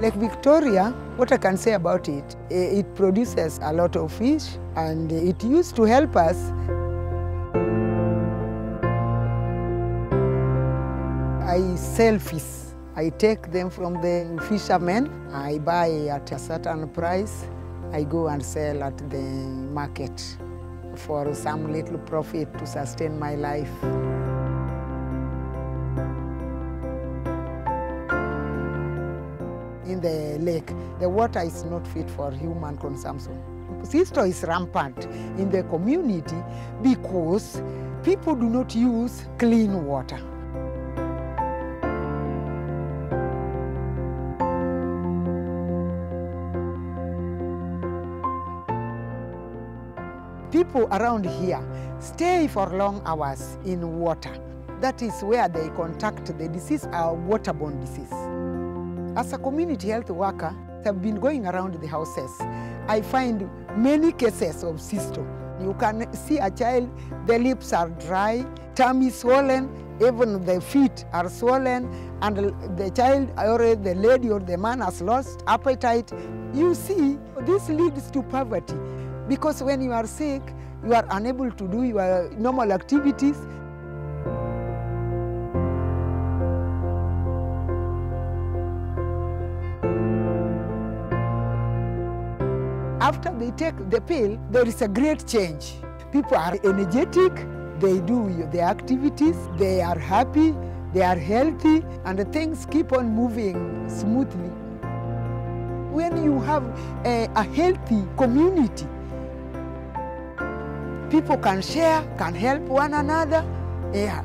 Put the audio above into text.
Lake Victoria, what I can say about it, eh, it produces a lot of fish and it used to help us. I sell fish. I take them from the fishermen. I buy at a certain price. I go and sell at the market for some little profit to sustain my life. In the lake, the water is not fit for human consumption. Schisto is rampant in the community because people do not use clean water. People around here stay for long hours in water. That is where they contact the disease, our waterborne disease. As a community health worker, I've been going around the houses. I find many cases of schisto. You can see a child, the lips are dry, tummy swollen, even the feet are swollen, and the child or the lady or the man has lost appetite. You see, this leads to poverty because when you are sick, you are unable to do your normal activities. After they take the pill, there is a great change. People are energetic, they do their activities, they are happy, they are healthy, and things keep on moving smoothly. When you have a, a healthy community, people can share, can help one another. Yeah.